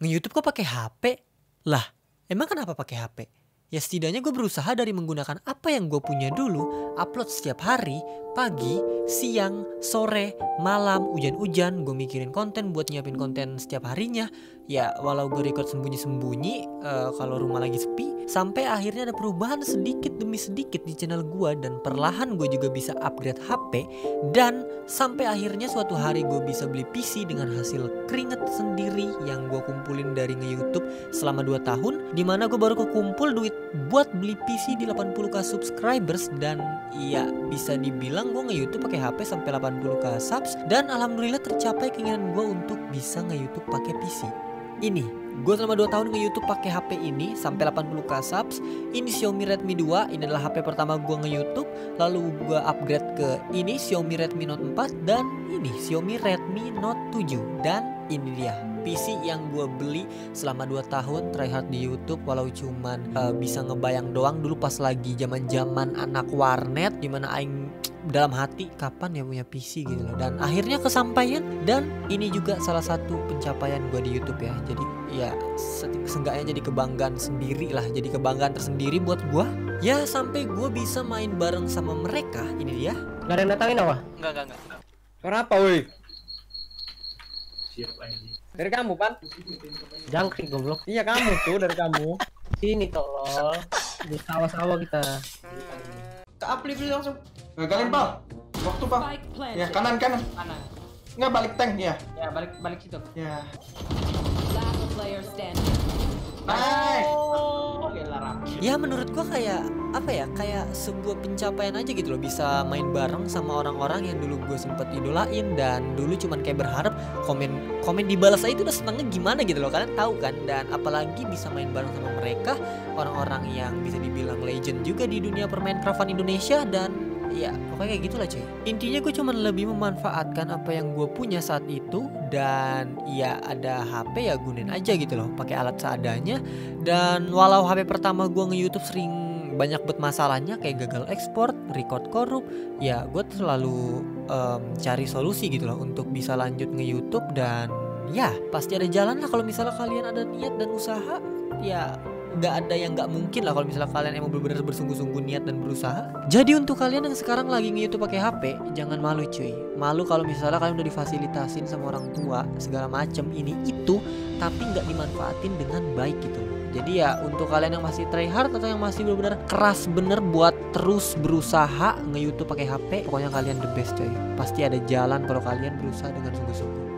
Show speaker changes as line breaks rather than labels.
nge-YouTube kok pakai HP? Lah, emang kenapa pakai HP? Ya setidaknya gue berusaha dari menggunakan apa yang gue punya dulu, upload setiap hari, pagi, siang, sore, malam, hujan-hujan, gue mikirin konten buat nyiapin konten setiap harinya. Ya walau gue record sembunyi-sembunyi uh, kalau rumah lagi sepi, sampai akhirnya ada perubahan sedikit demi sedikit di channel gue dan perlahan gue juga bisa upgrade HP dan sampai akhirnya suatu hari gue bisa beli PC dengan hasil keringet sendiri yang gue kumpulin dari nge-youtube selama 2 tahun di mana gue baru kekumpul duit buat beli PC di 80k subscribers dan ya bisa dibilang gue nge-youtube pakai HP sampai 80k subs dan alhamdulillah tercapai keinginan gue untuk bisa nge-youtube pakai PC ini gue selama 2 tahun nge-youtube pakai HP ini sampai 80k subs. Ini Xiaomi Redmi 2 ini adalah HP pertama gue nge-youtube. Lalu gue upgrade ke ini Xiaomi Redmi Note 4 dan ini Xiaomi Redmi Note 7 dan ini dia PC yang gue beli selama 2 tahun tryhard di YouTube. Walau cuman uh, bisa ngebayang doang dulu pas lagi zaman zaman anak warnet di mana aing dalam hati kapan ya punya PC gitu loh. Dan akhirnya kesampaian dan ini juga salah satu pencapaian gue di YouTube ya. Jadi ya seenggaknya jadi kebanggaan sendiri lah jadi kebanggaan tersendiri buat gue ya sampai gue bisa main bareng sama mereka ini dia.
Nggak ada yang datangin apa
nggak nggak nggak.
Kenapa woi? Siap dari kamu pan? Jangkrik goblok. Iya kamu tuh dari kamu. Sini tolol. Di sawah-sawah kita.
Ke apli langsung gagalin pal waktu pal ya kanan kanan. Kanan. Nggak balik tank ya?
Ya balik balik situ.
Ya. Nice
oh,
ya menurut gua kayak apa ya kayak sebuah pencapaian aja gitu loh. Bisa main bareng sama orang-orang yang dulu gue sempet idolain dan dulu cuman kayak berharap komen komen dibalas aja itu udah senengnya gimana gitu loh. Kalian tahu kan? Dan apalagi bisa main bareng sama mereka orang-orang yang bisa dibilang legend juga di dunia permain Indonesia dan ya pokoknya kayak gitulah cuy. Intinya gue cuman lebih memanfaatkan apa yang gue punya saat itu dan ya ada HP ya gunain aja gitu loh pakai alat seadanya. Dan walau HP pertama gue nge YouTube sering banyak buat masalahnya kayak gagal ekspor, record korup, ya gue selalu um, cari solusi gitu loh untuk bisa lanjut nge YouTube dan ya pasti ada jalan lah kalau misalnya kalian ada niat dan usaha ya nggak ada yang nggak mungkin lah kalau misalnya kalian emang benar-benar bersungguh-sungguh niat dan berusaha. Jadi untuk kalian yang sekarang lagi nge-youtube pakai HP, jangan malu cuy. Malu kalau misalnya kalian udah difasilitasin sama orang tua segala macem ini itu, tapi nggak dimanfaatin dengan baik gitu. Jadi ya untuk kalian yang masih try hard atau yang masih benar-benar keras bener buat terus berusaha nge-youtube pakai HP, pokoknya kalian the best coy. Pasti ada jalan kalau kalian berusaha dengan sungguh-sungguh.